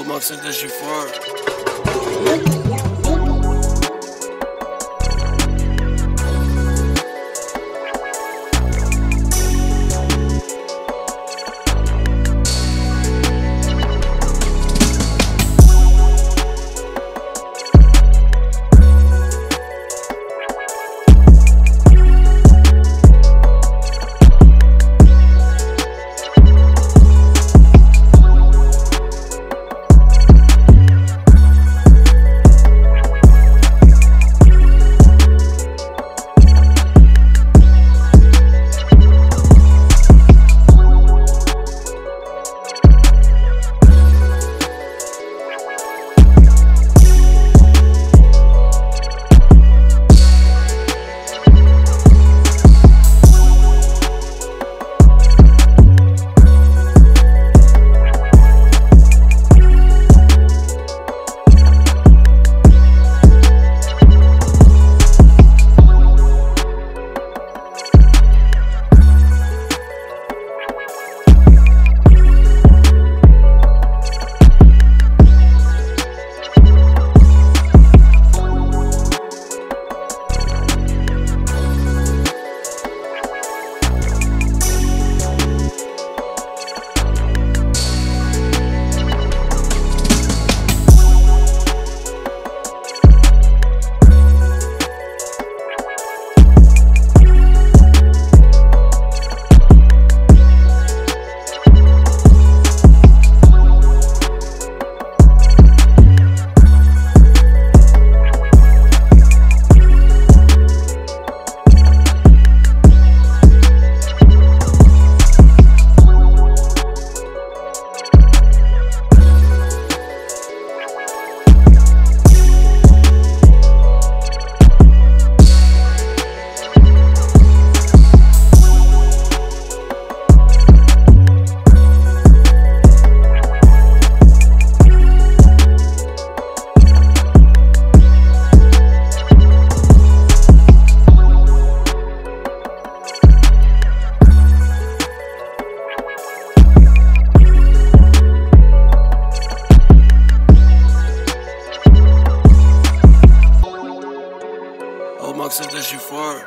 Est déchiré fort. Oh, Max est déchiré fort.